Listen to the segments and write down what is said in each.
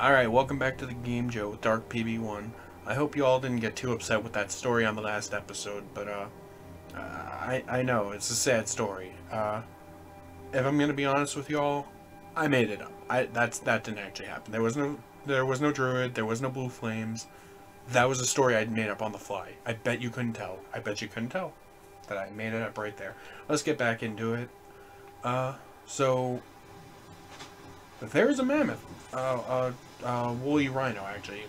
Alright, welcome back to the Game Joe with Dark PB1. I hope you all didn't get too upset with that story on the last episode, but uh, I, I know, it's a sad story. Uh, if I'm gonna be honest with you all, I made it up. I that's that didn't actually happen. There was no there was no druid, there was no blue flames. That was a story I'd made up on the fly. I bet you couldn't tell. I bet you couldn't tell that I made it up right there. Let's get back into it. Uh, so there is a mammoth. Uh, uh, uh, woolly rhino, actually.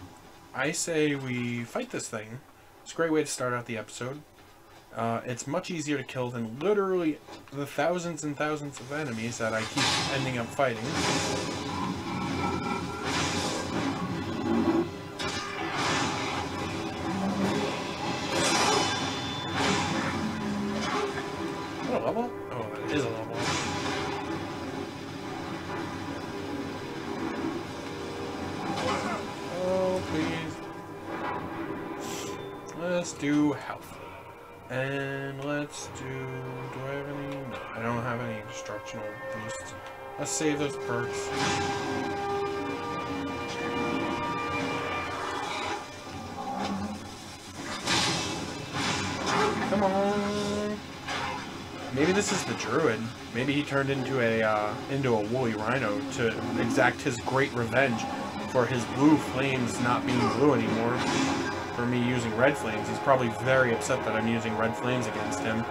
I say we fight this thing. It's a great way to start out the episode. Uh, it's much easier to kill than literally the thousands and thousands of enemies that I keep ending up fighting. Health. And let's do... Do I have any? No, I don't have any destructional boosts. Let's save those perks. Come on. Maybe this is the druid. Maybe he turned into a uh, into a woolly rhino to exact his great revenge for his blue flames not being blue anymore. For me using red flames, he's probably very upset that I'm using red flames against him.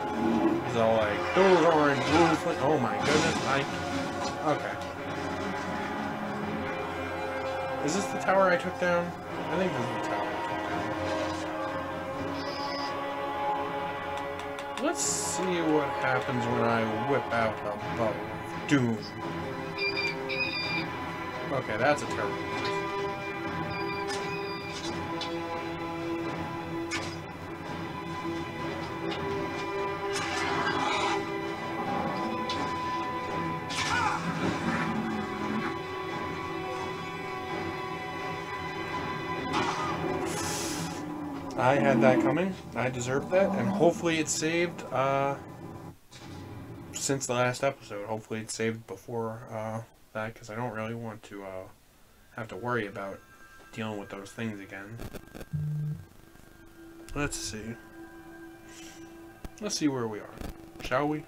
He's all like, "Those aren't blue flames." Oh my goodness! I okay. Is this the tower I took down? I think this is the tower. Let's see what happens when I whip out the bow doom. Okay, that's a terrible. I had that coming. I deserved that, and hopefully it's saved uh, since the last episode. Hopefully it's saved before uh, that, because I don't really want to uh, have to worry about dealing with those things again. Let's see. Let's see where we are. Shall we?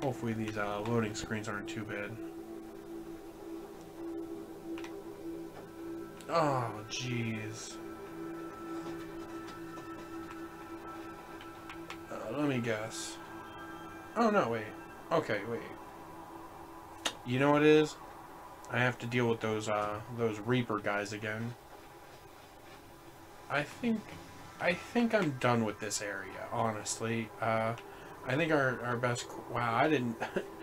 Hopefully these uh, loading screens aren't too bad. Oh, jeez. Let me guess. Oh, no, wait. Okay, wait. You know what it is? I have to deal with those, uh, those Reaper guys again. I think, I think I'm done with this area, honestly. Uh, I think our, our best, wow, I didn't,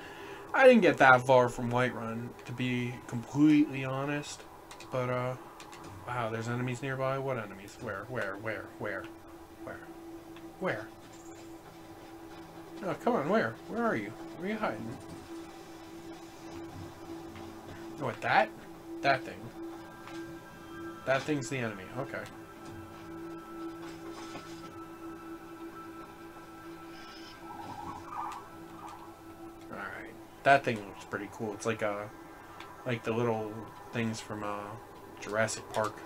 I didn't get that far from Whiterun, to be completely honest. But, uh, wow, there's enemies nearby? What enemies? Where, where, where, where, where, where? Oh, come on, where? Where are you? Where are you hiding? What, that? That thing. That thing's the enemy, okay. Alright. That thing looks pretty cool. It's like a... Like the little things from, uh, Jurassic Park.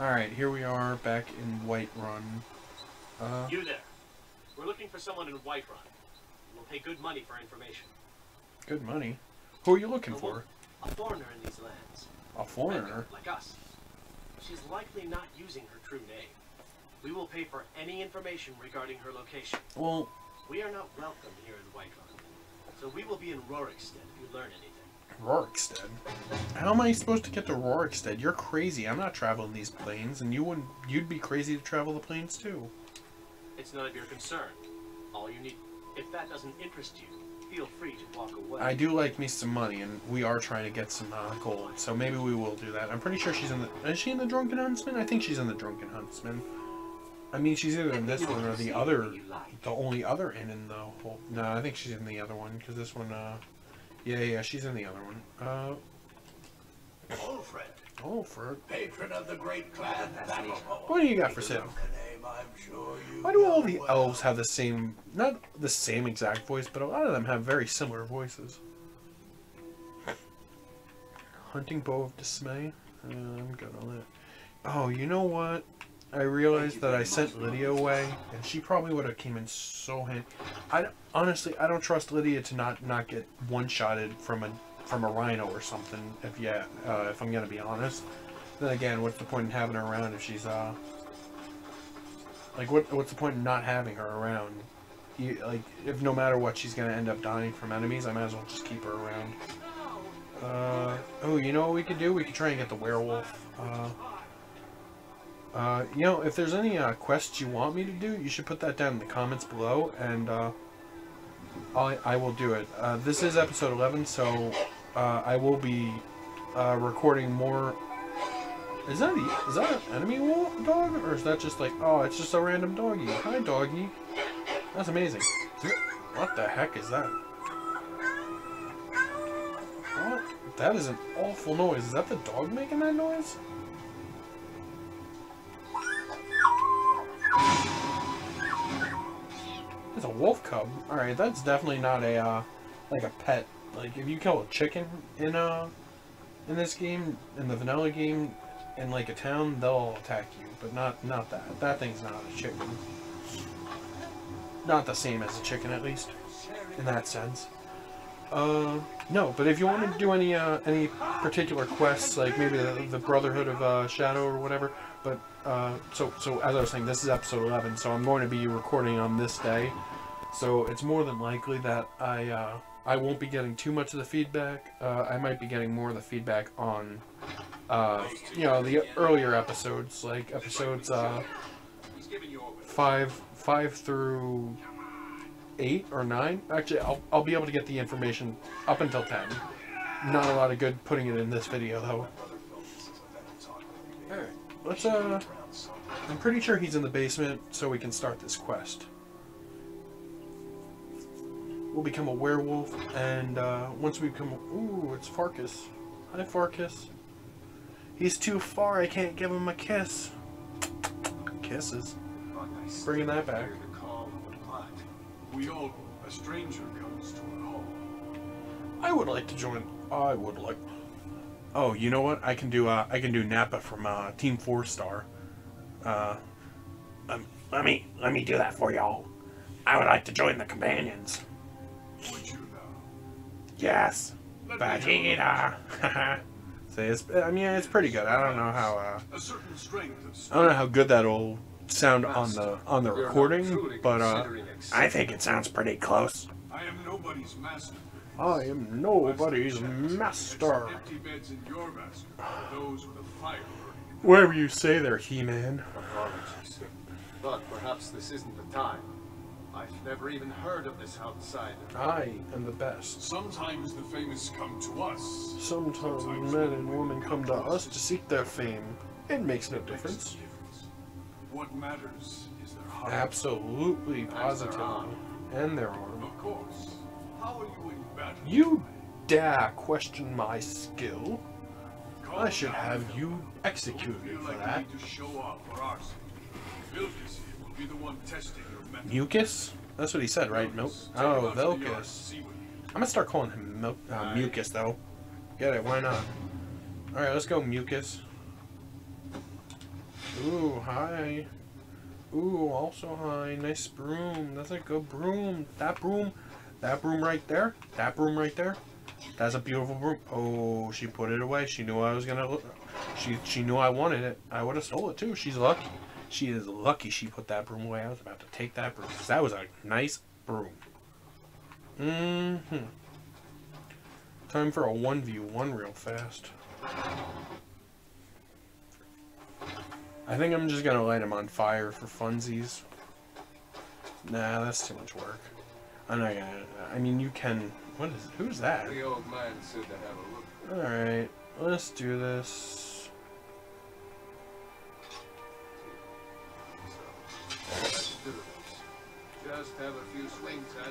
Alright, here we are back in Whiterun. Uh, You there. We're looking for someone in Whiterun. We'll pay good money for information. good money. Who are you looking A for? A foreigner in these lands. A foreigner? Like us. She's likely not using her true name. We will pay for any information regarding her location. Well, We are not welcome here in Whiterun. So we will be in Rorikstead if you learn anything. Rorikstead. How am I supposed to get to Rorikstead? You're crazy. I'm not traveling these planes, and you wouldn't. You'd be crazy to travel the planes too. It's none of your concern. All you need... If that doesn't interest you, feel free to walk away. I do like me some money, and we are trying to get some uh, gold, so maybe we will do that. I'm pretty sure she's in the. Is she in the Drunken Huntsman? I think she's in the Drunken Huntsman. I mean, she's either in this one or the other, like. the only other inn in the whole. No, I think she's in the other one because this one. uh Yeah, yeah, she's in the other one. Uh oh, for patron of the great clan what do you got for sale? A name I'm sure Why do all the well. elves have the same, not the same exact voice, but a lot of them have very similar voices? Hunting bow of dismay. Uh, I'm good on that. Oh, you know what? I realized that I sent Lydia away, and she probably would have came in so handy. I honestly, I don't trust Lydia to not not get one shotted from a from a rhino or something. If yeah, uh, if I'm gonna be honest. Then again, what's the point in having her around if she's uh like what what's the point in not having her around? You, like if no matter what she's gonna end up dying from enemies, I might as well just keep her around. Uh oh, you know what we could do? We could try and get the werewolf. Uh, uh, you know, if there's any uh, quests you want me to do, you should put that down in the comments below, and uh, I I will do it. Uh, this is episode 11, so uh, I will be uh, recording more. Is that a, is that an enemy wolf dog, or is that just like oh, it's just a random doggy? Hi, doggy. That's amazing. What the heck is that? What? That is an awful noise. Is that the dog making that noise? It's a wolf cub. Alright, that's definitely not a, uh, like a pet. Like, if you kill a chicken in, uh, in this game, in the vanilla game, in, like, a town, they'll attack you. But not, not that. That thing's not a chicken. Not the same as a chicken, at least. In that sense. Uh, no, but if you want to do any, uh, any particular quests, like maybe the, the Brotherhood of, uh, Shadow or whatever, but, uh, so, so as I was saying, this is episode 11, so I'm going to be recording on this day, so it's more than likely that I, uh, I won't be getting too much of the feedback, uh, I might be getting more of the feedback on, uh, you know, the earlier episodes, like episodes, uh, five, five through eight or nine. Actually, I'll, I'll be able to get the information up until ten. Not a lot of good putting it in this video though. Alright, let's uh, I'm pretty sure he's in the basement so we can start this quest. We'll become a werewolf and uh, once we become, ooh, it's Farkas. Hi Farkas. He's too far, I can't give him a kiss. Kisses. Bringing that back. We all, a stranger comes to our home. I would like to join. I would like. Oh, you know what? I can do. Uh, I can do Nappa from uh, Team Four Star. Uh, um, let me let me do that for y'all. I would like to join the companions. Would you now? Yes, Let me have Vegeta. See, it's, I mean, it's pretty good. I don't know how. Uh, A certain strength of I don't know how good that'll sound on the on the recording, but uh, I think it sounds pretty close. I am nobody's master. I am nobody's master. Empty beds in your master are those with a fire burning. You say there, He-Man. But perhaps this isn't the time. I've never even heard of this outsider. I am the best. Sometimes the famous come to us. Sometimes men and women come to us to seek their fame. It makes no It difference. difference. What matters is their heart. Absolutely, positively. And their arm. Of course. How are you in battle? You dare question my skill? Calm I should have you executed feel for like that. you need to show off for sake. Vilkas here will be the one testing. Mucus? That's what he said, right? Milk? Vilkas, take him Oh, out to the yard to Vilkas. see what he- I'm gonna start calling him Milk, uh, Mucus, though. Get it? Why not? Alright, let's go, Mucus. Ooh, hi. Ooh, also hi. Nice broom. That's a good broom. That broom, that broom right there, that broom right there. That's a beautiful broom. Oh, she put it away. She knew I was gonna. She she knew I wanted it. I would have stole it too. She's lucky. She is lucky she put that broom away. I was about to take that broom 'cause that was a nice broom. Mm-hmm. Time for a one view one real fast. I think I'm just gonna light him on fire for funsies. Nah, that's too much work. I'm not gonna. I mean, you can. What is? Who's that? The old man said to have a look. All right, let's do this.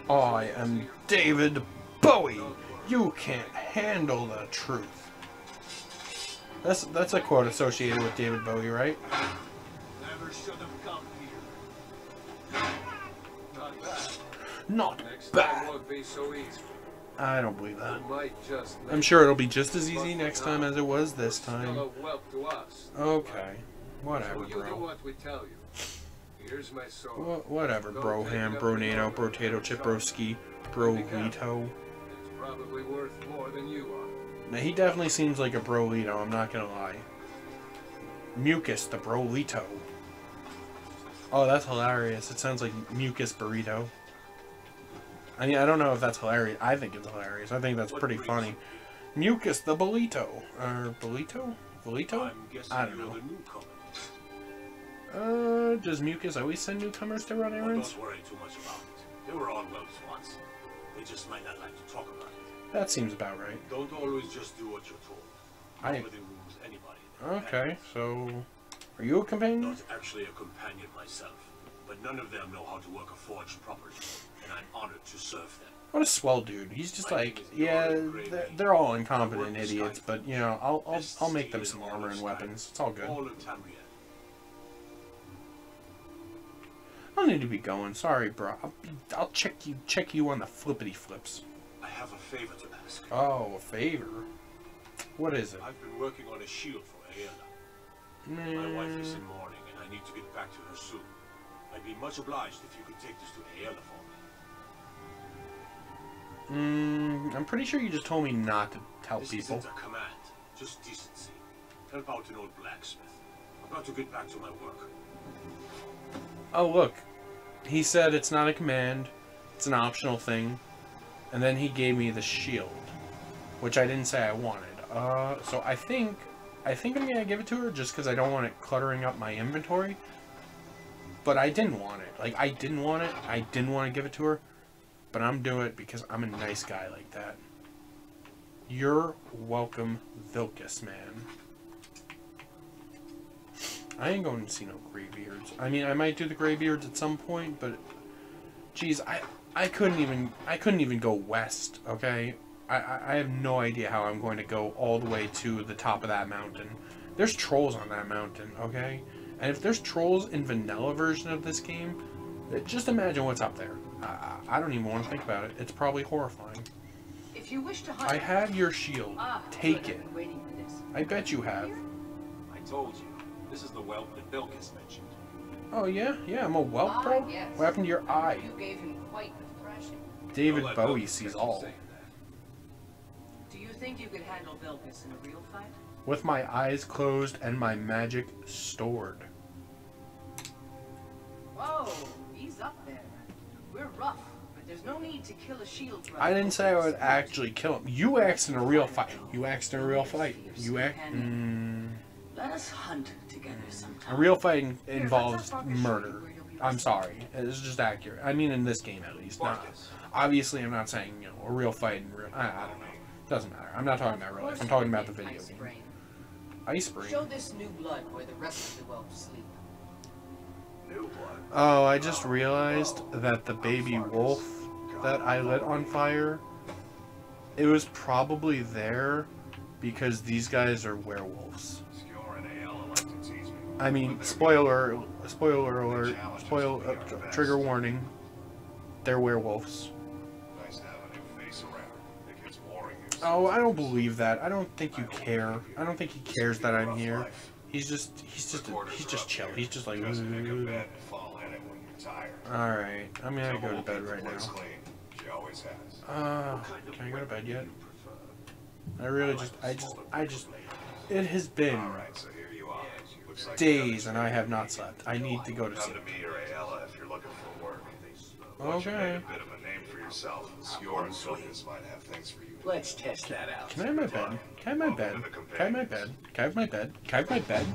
I am. David Bowie. You can't handle the truth. That's that's a quote associated with David Bowie, right? Never should have come here. Not bad. Not Next time bad. won't be so easy. I don't believe that. I'm sure it'll be just as easy next time as it was this time. a whelp to us. Okay. Whatever, bro. What we tell you. Here's my sword. Wha- Whatever, broham, bronado, brotato, chip, broski, brolito. It's probably worth more than you are. Now, he definitely seems like a brolito, I'm not gonna lie. Mucus, the brolito. Oh, that's hilarious. It sounds like mucus burrito. I mean, I don't know if that's hilarious. I think it's hilarious. I think that's pretty funny. Mucus, the bolito. Or bolito? Bolito? I don't know. Uh, does Mucus always send newcomers to run errands? don't worry too much about it. They were all wells once. They just might not like to talk about it. That seems about right. Don't always just do what you're told. I- Nobody rules anybody. Okay, so... Are you a companion? Not actually a companion myself, but none of them know how to work a forge properly, and I'm honored to serve them. What a swell dude. He's just like, yeah, they're, they're all incompetent idiots, but, you know, I'll, I'll, I'll make them some armor and weapons. It's all good. All I don't need to be going. Sorry, bro. I'll, I'll check you check you on the flippity flips. I have a favor to ask. Oh, a favor. What is it? I've been working on a shield for Aela. My wife is in mourning, and I need to get back to her soon. I'd be much obliged if you could take this to Aela for me. Mm, I'm pretty sure you just told me not to tell This people. isn't a command, just decency. Help out an old blacksmith. I'm about to get back to my work. Oh, look. He said it's not a command. It's an optional thing. And then he gave me the shield. Which I didn't say I wanted. Uh, so I think... I think I'm gonna give it to her just because I don't want it cluttering up my inventory. But I didn't want it. Like, I didn't want it. I didn't want to give it to her. But I'm doing it because I'm a nice guy like that. You're welcome, Vilkas, man. I ain't going to see no graybeards. I mean, I might do the graybeards at some point, but geez, I I couldn't even I couldn't even go west. Okay, I I I have no idea how I'm going to go all the way to the top of that mountain. There's trolls on that mountain. Okay, and if there's trolls in vanilla version of this game, uh, just imagine what's up there. I, I I don't even want to think about it. It's probably horrifying. If you wish to hunt, I have your shield. ah, Take it. I've been waiting for this. I bet you have. I told you. This is the whelp that Vilkas mentioned. Oh yeah, yeah. I'm a whelp, Ah, bro. yes. What happened to your eye? You gave him quite a thrashing. David Bowie Vilkas sees all. saying that. Do you think you could handle Vilkas in a real fight? With my eyes closed and my magic stored. Whoa, ease up there. We're rough, but there's no need to kill a shield. thrower. I didn't say I would actually kill him. You asked in a real fight. You asked in a real fight. You asked. Mm, Let us hunt together sometime. a real fight in- involves murder. I'm sorry. It's just accurate. I mean, in this game at least. Not, obviously, I'm not saying you know a real fight in real. I, I don't know. Doesn't matter. I'm not talking about real life. I'm talking about the video game. Ice Brain. Show this new blood where the rest of the whelps sleep. New blood. Oh, I just realized that the baby wolf that I lit on fire, it was probably there because these guys are werewolves. I mean, spoiler, spoiler alert, spoil, uh, trigger warning. They're werewolves. Nice to have a new face around. It gets boring here. Oh, I don't believe that. I don't think you care. I don't think he cares that I'm here. He's just, he's just, he's just chill. He's just like, Just make a "Ooh." bed and fall it when you're tired. all right. I'm gonna go to bed right now. Clean. She always has. Uh, can I go to bed yet? I really just, I just, I just, it has been days and I have not slept. I need to go to sleep. to me or Aela if you're looking for work. Once you Okay. a bit of a name for yourself, Skjor and Vilkas might have things for you. Let's test that out. Can I have my bed? Can I have my bed? Can I have my bed? Can I have my bed? Can I have my bed?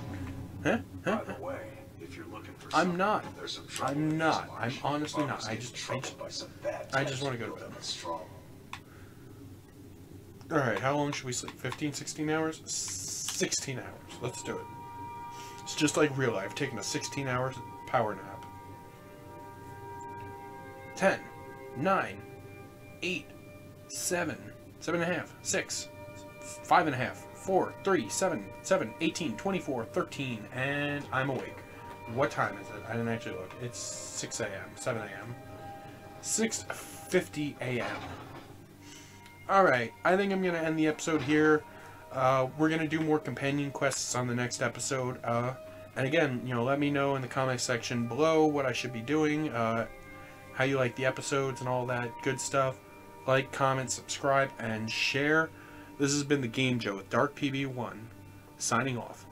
Huh? Huh? By the way, if you're looking for I'm not. there's some trouble I'm not. I'm honestly not. I just- I just- by some bad I just wanna go to built bed. Alright, how long should we sleep? 15, 16 hours? 16 hours. Let's do it. It's just like real life, taking a 16 hour power nap. 10, 9, 8, 7, 7 and a half, 6, 5 and a half, 4, 3, 7, 7, 18, 24, 13, and I'm awake. What time is it? I didn't actually look. It's 6 a.m., 7 a.m. 6.50 a.m. Alright, I think I'm going to end the episode here. Uh, we're going to do more companion quests on the next episode. Uh, and again, you know, let me know in the comment section below what I should be doing, uh, how you like the episodes and all that good stuff. Like, comment, subscribe, and share. This has been the Game Joe with Dark PB1, signing off.